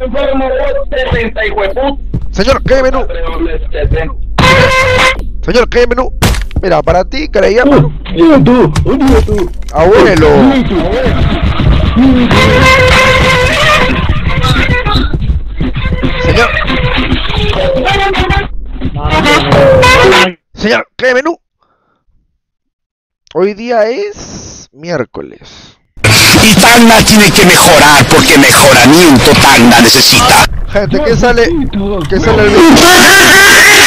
enfermo, vos 70 hijo de puta. Señor, ¿qué menú? Doble 70. Señor, ¿qué menú? Mira, para ti, Dime tú, tú. abuelo. Señor, señor, ¿qué menú? Hoy día es miércoles. Y Tacna tiene que mejorar porque mejoramiento Tacna necesita. Gente, ¿qué sale? ¿Qué sale el